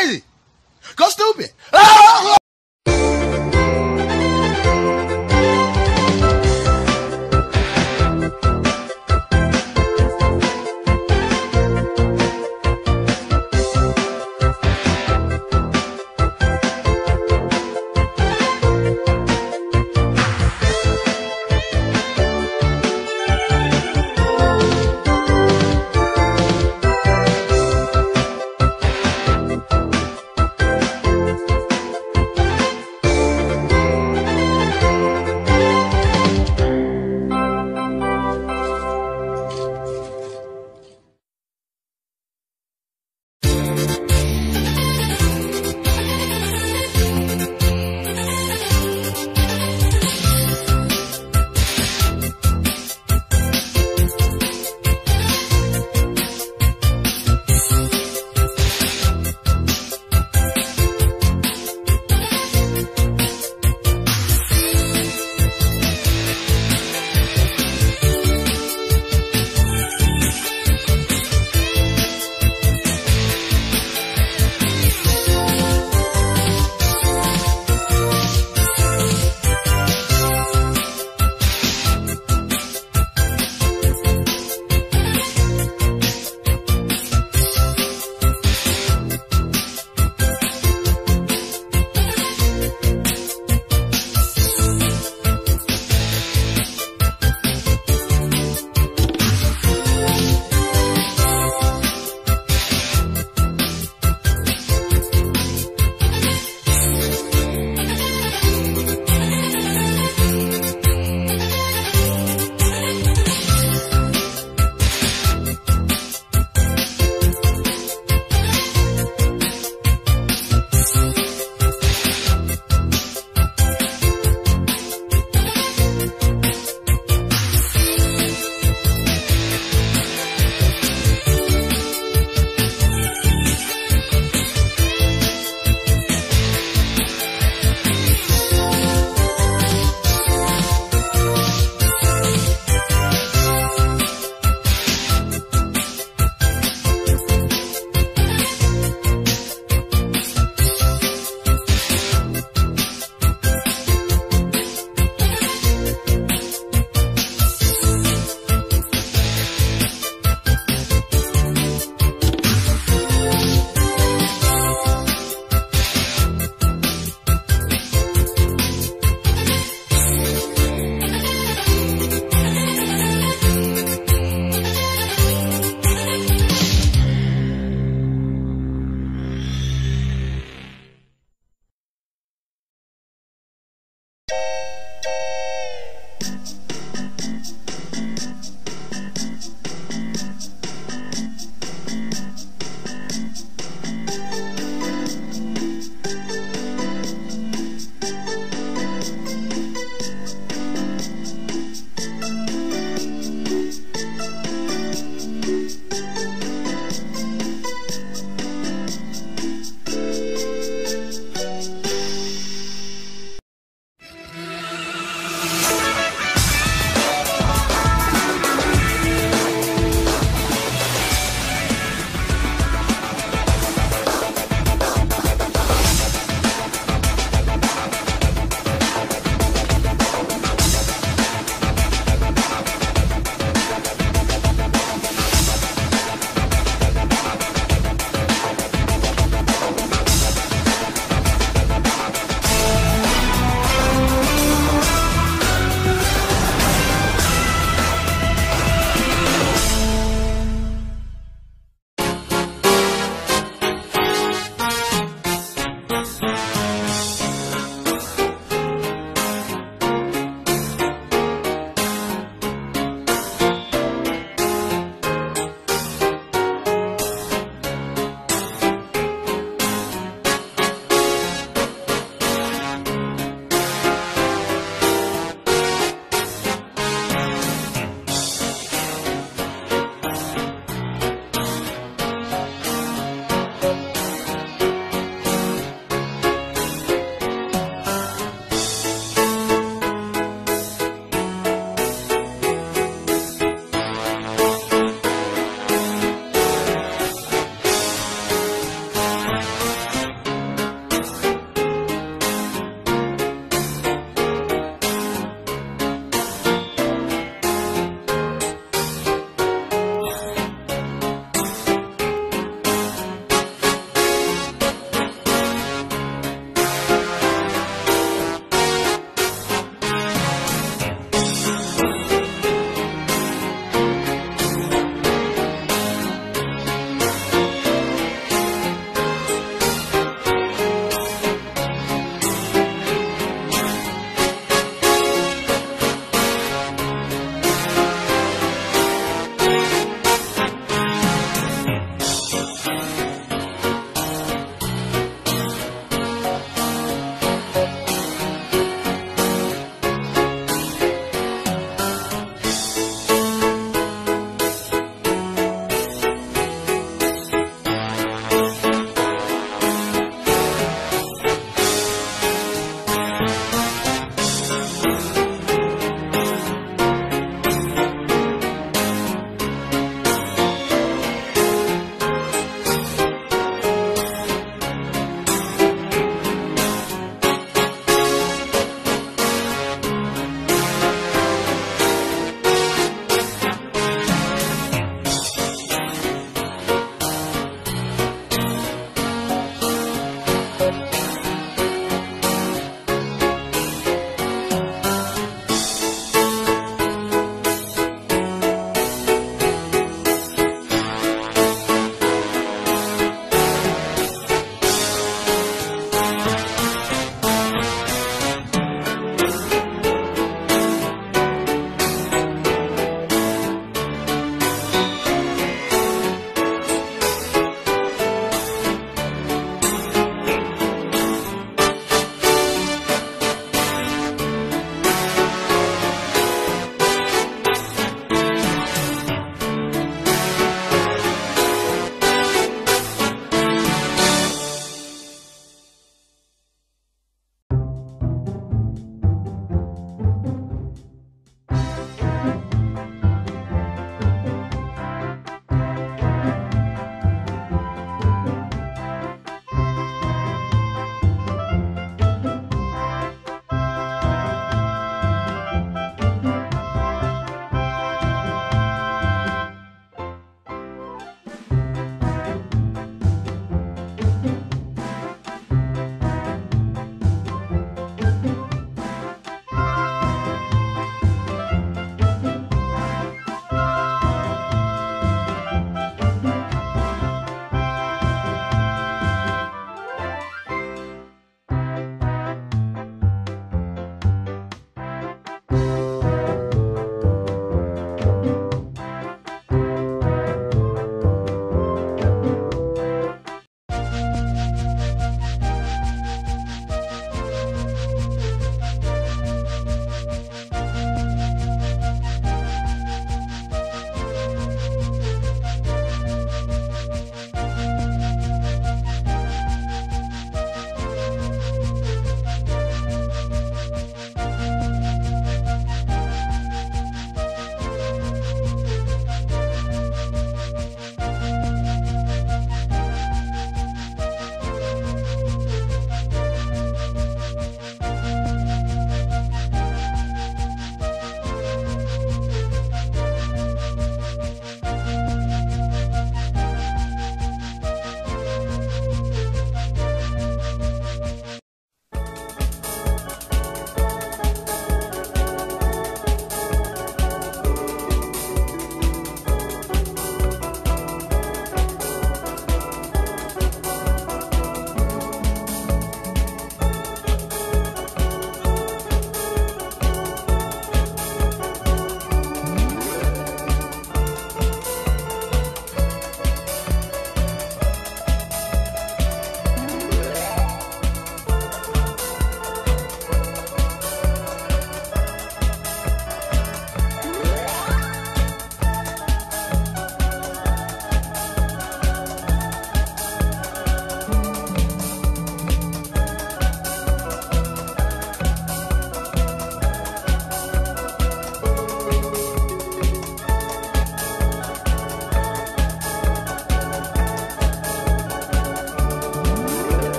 crazy. Go stupid.